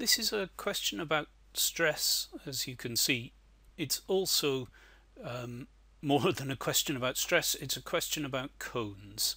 this is a question about stress as you can see. It's also um, more than a question about stress it's a question about cones.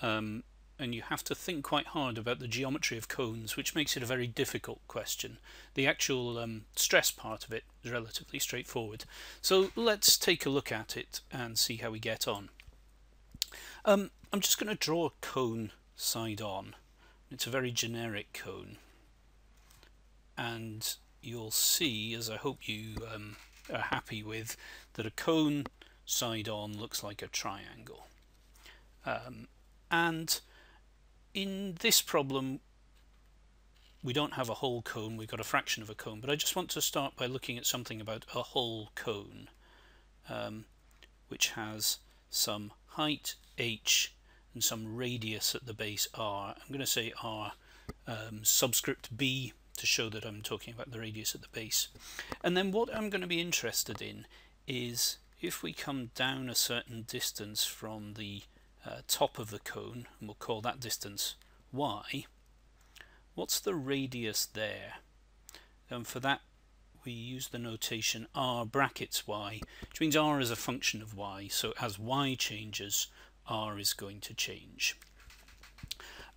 Um, and you have to think quite hard about the geometry of cones which makes it a very difficult question. The actual um, stress part of it is relatively straightforward. So let's take a look at it and see how we get on. Um, I'm just going to draw a cone side on. It's a very generic cone and you'll see as I hope you um, are happy with that a cone side on looks like a triangle. Um, and in this problem we don't have a whole cone we've got a fraction of a cone but I just want to start by looking at something about a whole cone um, which has some height h and some radius at the base r. I'm going to say r um, subscript b to show that I'm talking about the radius at the base and then what I'm going to be interested in is if we come down a certain distance from the uh, top of the cone and we'll call that distance y what's the radius there? And for that we use the notation r brackets y which means r is a function of y. So as y changes r is going to change.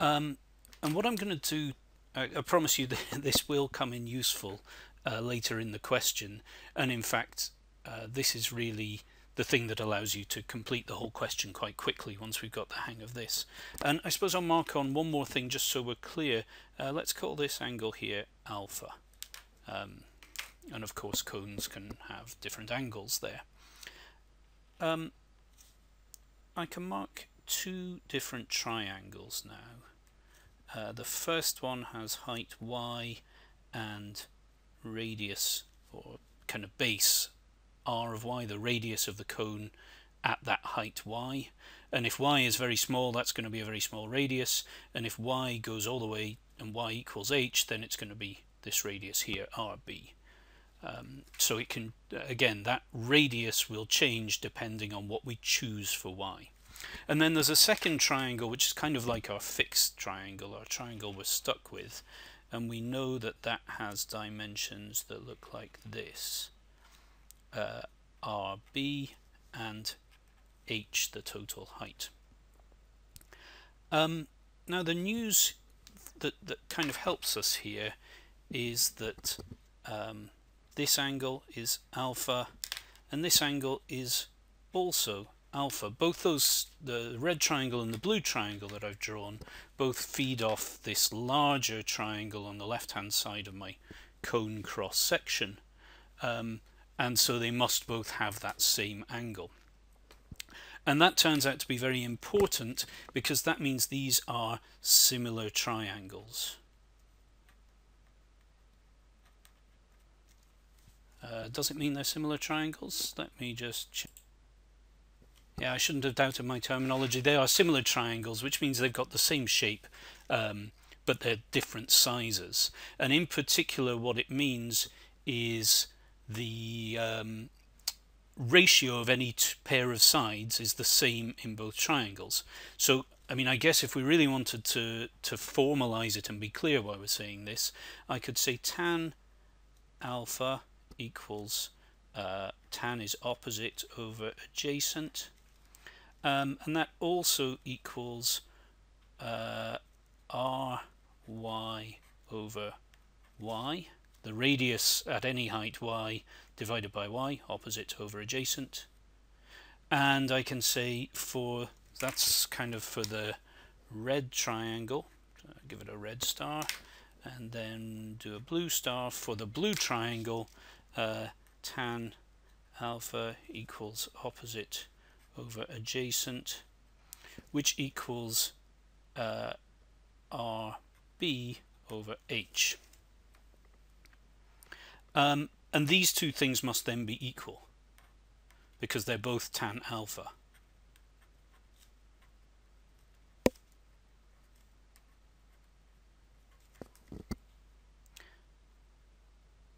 Um, and what I'm going to do I, I, promise you that this will come in useful uh, later in the question and in fact uh, this is really the thing that allows you to complete the whole question quite quickly once we've got the hang of this. And I suppose I'll mark on one more thing just so we're clear. Uh, let's call this angle here alpha. Um, and of course cones can have different angles there. Um, I can mark two different triangles now. Uh, the first one has height y and radius or kind of base r of y, the radius of the cone at that height y. And if y is very small, that's going to be a very small radius. And if y goes all the way and y equals h, then it's going to be this radius here, rb. Um, so it can, again, that radius will change depending on what we choose for y. And then there's a second triangle, which is kind of like our fixed triangle, our triangle we're stuck with. And we know that that has dimensions that look like this uh, RB and H the total height. Um, now the news that, that kind of helps us here is that um, this angle is alpha and this angle is also alpha. Both those, the red triangle and the blue triangle that I've drawn, both feed off this larger triangle on the left hand side of my cone cross section. Um, and so they must both have that same angle. And that turns out to be very important because that means these are similar triangles. Uh, does it mean they're similar triangles? Let me just yeah I shouldn't have doubted my terminology they are similar triangles which means they've got the same shape um, but they're different sizes and in particular what it means is the um, ratio of any pair of sides is the same in both triangles. So, I mean, I guess if we really wanted to, to formalize it and be clear why we're saying this, I could say tan alpha equals uh, tan is opposite over adjacent. Um, and that also equals uh, ry over y. The radius at any height y divided by y, opposite over adjacent. And I can say for, that's kind of for the red triangle, so give it a red star, and then do a blue star. For the blue triangle, uh, tan alpha equals opposite over adjacent, which equals uh, RB over H. Um, and these two things must then be equal because they're both tan alpha.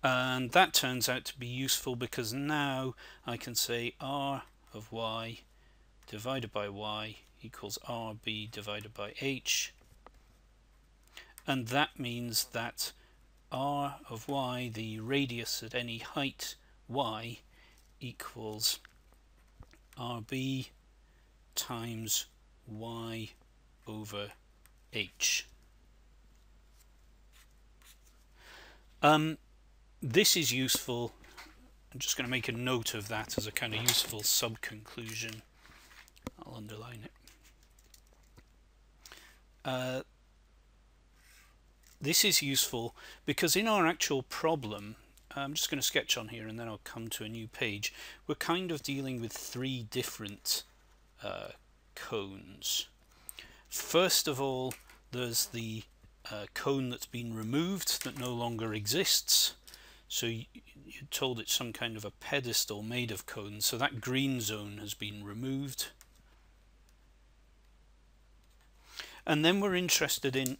And that turns out to be useful because now I can say r of y divided by y equals rb divided by h and that means that r of y, the radius at any height y, equals rb times y over h. Um, this is useful. I'm just going to make a note of that as a kind of useful sub-conclusion. I'll underline it. Uh, this is useful because in our actual problem, I'm just going to sketch on here and then I'll come to a new page. We're kind of dealing with three different uh, cones. First of all, there's the uh, cone that's been removed that no longer exists. So you, you're told it's some kind of a pedestal made of cones. So that green zone has been removed. And then we're interested in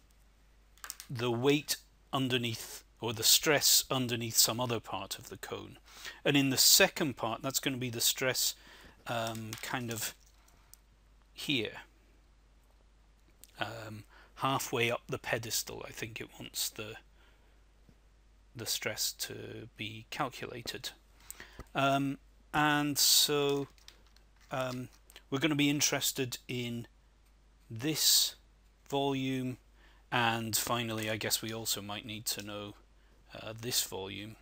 the weight underneath or the stress underneath some other part of the cone. And in the second part, that's going to be the stress um, kind of here. Um, halfway up the pedestal, I think it wants the the stress to be calculated. Um, and so um, we're going to be interested in this volume and finally I guess we also might need to know uh, this volume.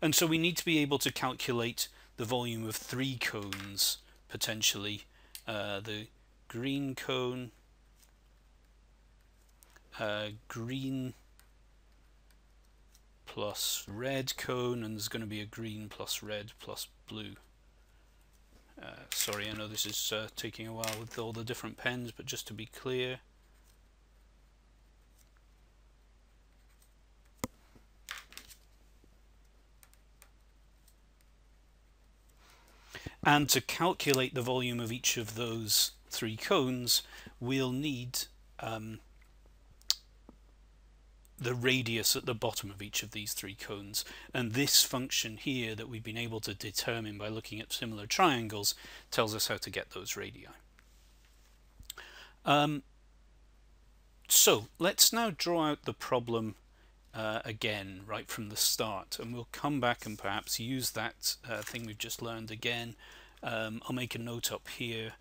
And so we need to be able to calculate the volume of three cones potentially. Uh, the green cone, uh, green plus red cone, and there's going to be a green plus red plus blue. Uh, sorry, I know this is uh, taking a while with all the different pens, but just to be clear, And to calculate the volume of each of those three cones, we'll need um, the radius at the bottom of each of these three cones. And this function here that we've been able to determine by looking at similar triangles tells us how to get those radii. Um, so let's now draw out the problem uh, again right from the start and we'll come back and perhaps use that uh, thing we've just learned again um, I'll make a note up here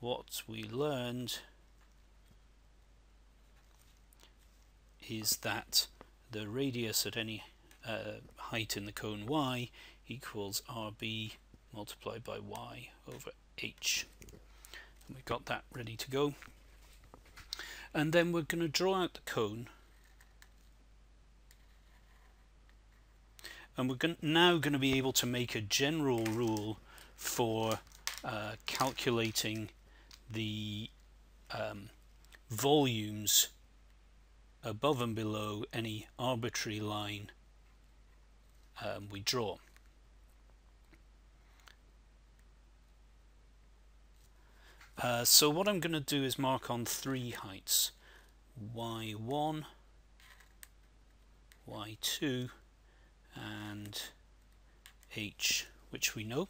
what we learned is that the radius at any uh, height in the cone y equals rb multiplied by y over h. And we've got that ready to go. And then we're going to draw out the cone. And we're now going to be able to make a general rule for uh, calculating the um, volumes above and below any arbitrary line um, we draw. Uh, so what I'm going to do is mark on three heights y1 y2 and h which we know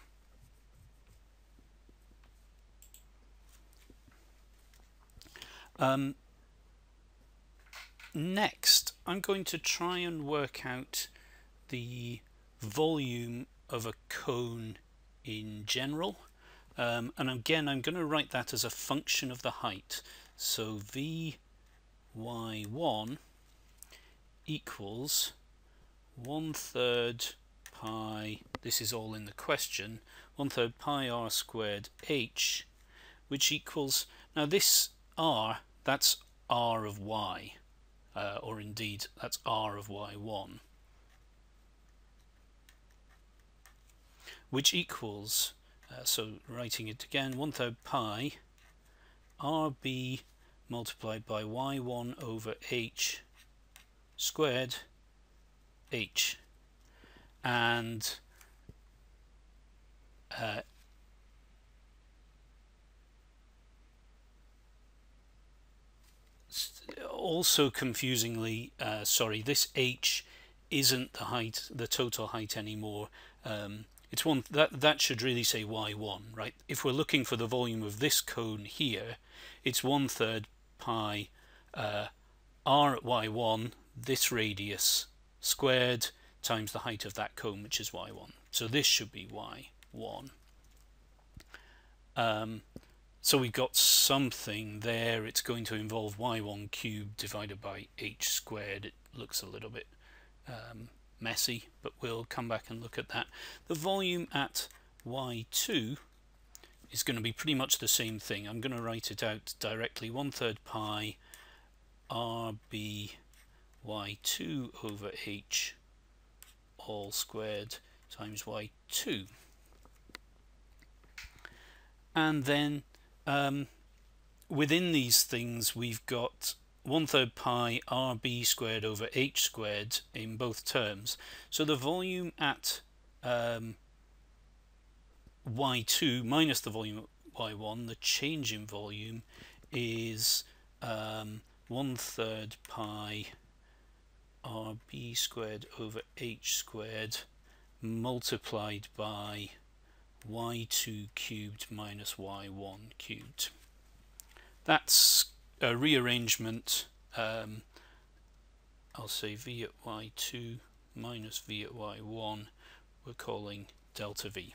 um, next I'm going to try and work out the volume of a cone in general. Um, and again I'm going to write that as a function of the height. So vy1 equals one third pi, this is all in the question, one third pi r squared h, which equals, now this r, that's r of y, uh, or indeed that's r of y1, which equals, uh, so writing it again, one third pi rb multiplied by y1 over h squared H. And uh, also confusingly uh, sorry this H isn't the height the total height anymore um, it's one that that should really say y1 right if we're looking for the volume of this cone here it's one third pi uh, r at y1 this radius squared times the height of that cone, which is y1. So this should be y1. Um, so we've got something there. It's going to involve y1 cubed divided by h squared. It looks a little bit um, messy, but we'll come back and look at that. The volume at y2 is going to be pretty much the same thing. I'm going to write it out directly. One third pi rb y2 over h all squared times y2 and then um, within these things we've got one third pi rb squared over h squared in both terms. So the volume at um, y2 minus the volume at y1 the change in volume is um, one third pi rb squared over h squared multiplied by y2 cubed minus y1 cubed. That's a rearrangement. Um, I'll say v at y2 minus v at y1 we're calling delta v.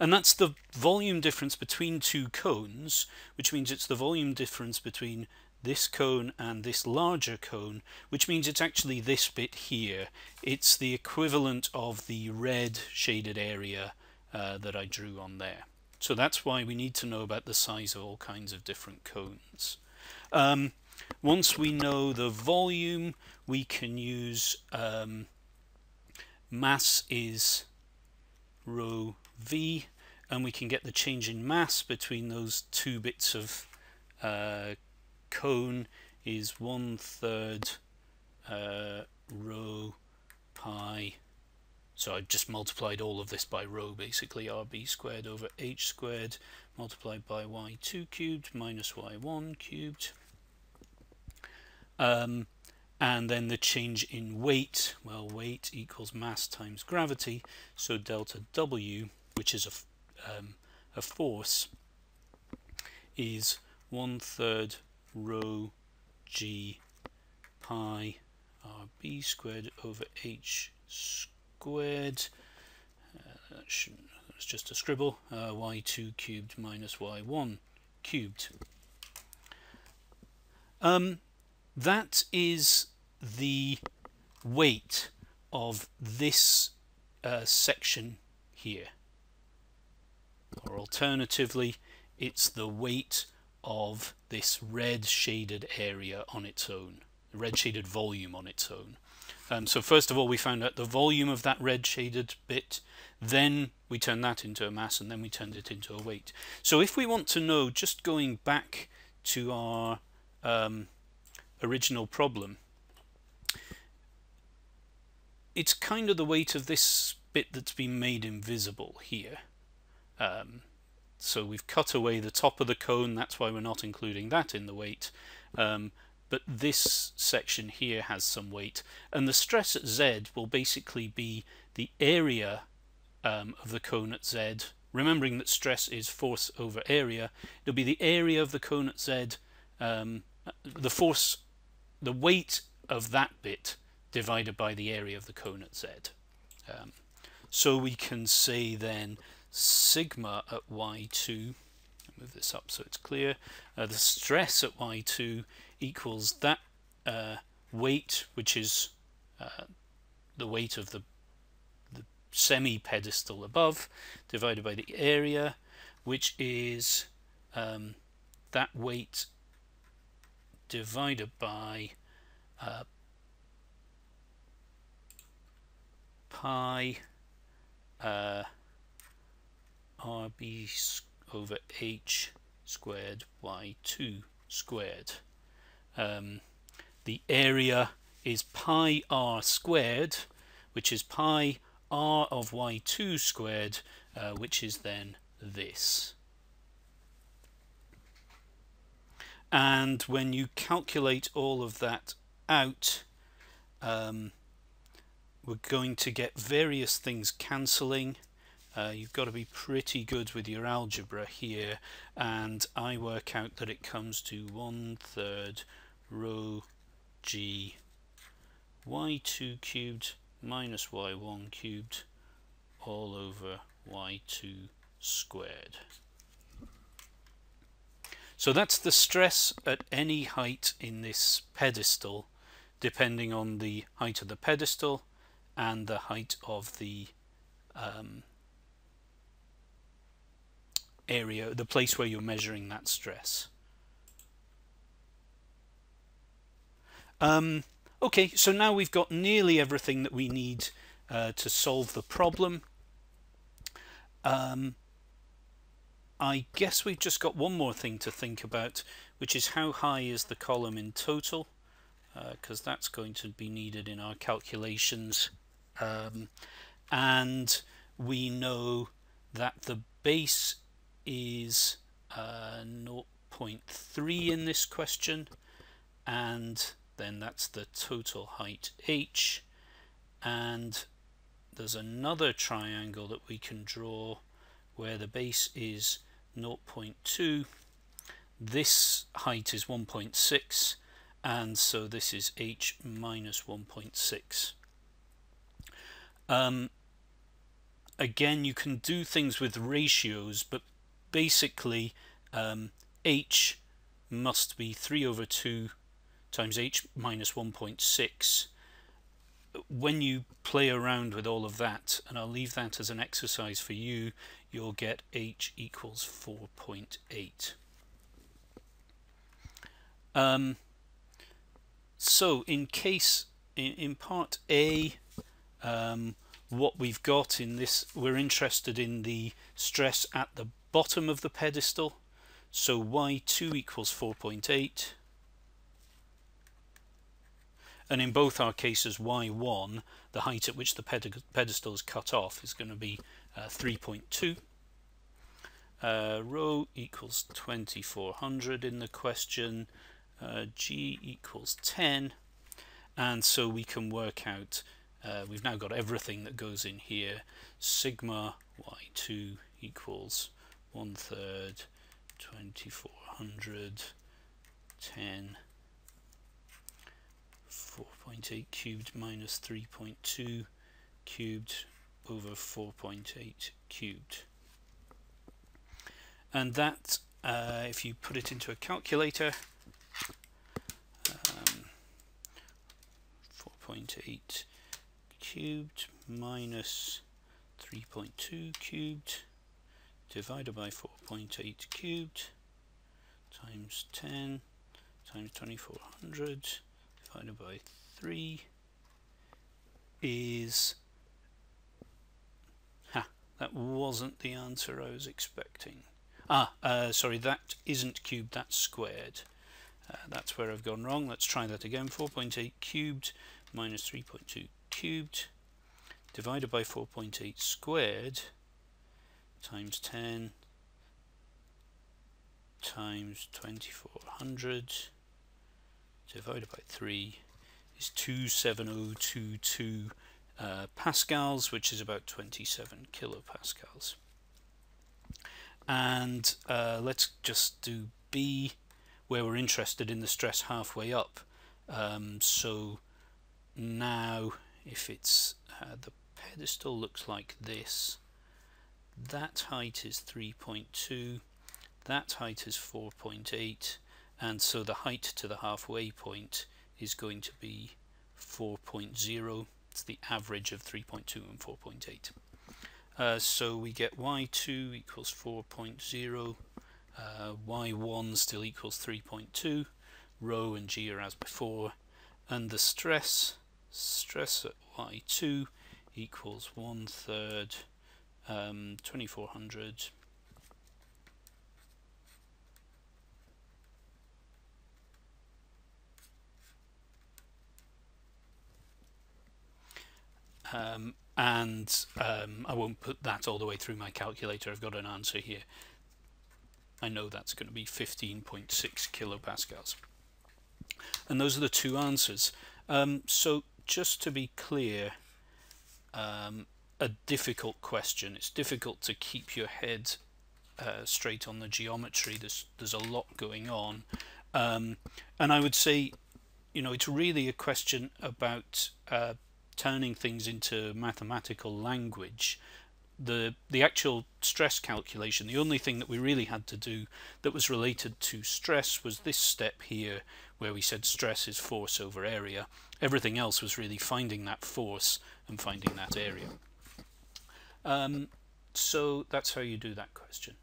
And that's the volume difference between two cones, which means it's the volume difference between this cone and this larger cone, which means it's actually this bit here. It's the equivalent of the red shaded area uh, that I drew on there. So that's why we need to know about the size of all kinds of different cones. Um, once we know the volume, we can use um, mass is rho v, and we can get the change in mass between those two bits of uh, cone is one third uh, rho pi so I've just multiplied all of this by rho basically rb squared over h squared multiplied by y2 cubed minus y1 cubed. Um, and then the change in weight well weight equals mass times gravity so delta w which is a, um, a force is one third rho g pi rb squared over h squared uh, that's just a scribble uh, y2 cubed minus y1 cubed um, that is the weight of this uh, section here or alternatively it's the weight of this red shaded area on its own, the red shaded volume on its own. Um, so first of all we found out the volume of that red shaded bit, then we turned that into a mass and then we turned it into a weight. So if we want to know, just going back to our um, original problem, it's kind of the weight of this bit that's been made invisible here. Um, so we've cut away the top of the cone that's why we're not including that in the weight um, but this section here has some weight. And the stress at Z will basically be the area um, of the cone at Z. Remembering that stress is force over area it'll be the area of the cone at Z um, the force the weight of that bit divided by the area of the cone at Z. Um, so we can say then sigma at y2 move this up so it's clear. Uh, the stress at y2 equals that uh, weight which is uh, the weight of the, the semi pedestal above divided by the area which is um, that weight divided by uh, pi uh, rb over h squared y2 squared. Um, the area is pi r squared, which is pi r of y2 squared, uh, which is then this. And when you calculate all of that out, um, we're going to get various things cancelling uh, you've got to be pretty good with your algebra here and I work out that it comes to one third rho g y2 cubed minus y1 cubed all over y2 squared. So that's the stress at any height in this pedestal depending on the height of the pedestal and the height of the um, area, the place where you're measuring that stress. Um, okay, so now we've got nearly everything that we need uh, to solve the problem. Um, I guess we've just got one more thing to think about, which is how high is the column in total, because uh, that's going to be needed in our calculations. Um, and we know that the base is uh, 0.3 in this question, and then that's the total height h, and there's another triangle that we can draw where the base is 0.2 this height is 1.6 and so this is h minus 1.6 um, again you can do things with ratios but basically um, h must be 3 over 2 times h minus 1.6 when you play around with all of that and I'll leave that as an exercise for you you'll get h equals 4.8. Um, so in case in, in part A um, what we've got in this we're interested in the stress at the bottom of the pedestal. So y2 equals 4.8 and in both our cases y1 the height at which the pedestal is cut off is going to be uh, 3.2. Uh, rho equals 2400 in the question, uh, g equals 10, and so we can work out, uh, we've now got everything that goes in here, sigma y2 equals one third 2400 10 4.8 cubed minus 3.2 cubed over 4.8 cubed. And that, uh, if you put it into a calculator, um, 4.8 cubed minus 3.2 cubed divided by 4.8 cubed times 10 times 2400 divided by 3 is ha that wasn't the answer I was expecting. Ah, uh, sorry, that isn't cubed, that's squared. Uh, that's where I've gone wrong. Let's try that again. 4.8 cubed minus 3.2 cubed divided by 4.8 squared times 10 times 2400 divided by 3 is 27022 uh, pascals, which is about 27 kilopascals. And uh, let's just do B, where we're interested in the stress halfway up. Um, so now, if it's uh, the pedestal looks like this, that height is 3.2, that height is 4.8, and so the height to the halfway point is going to be 4.0 it's the average of 3.2 and 4.8. Uh, so we get y2 equals 4.0, uh, y1 still equals 3.2, rho and g are as before, and the stress, stress at y2 equals one third um, 2400 um, and um, I won't put that all the way through my calculator. I've got an answer here. I know that's going to be 15.6 kilopascals. And those are the two answers. Um, so just to be clear um, a difficult question. It's difficult to keep your head uh, straight on the geometry. There's there's a lot going on. Um, and I would say you know, it's really a question about uh, turning things into mathematical language. The the actual stress calculation, the only thing that we really had to do that was related to stress was this step here where we said stress is force over area. Everything else was really finding that force and finding that area. Um, so that's how you do that question.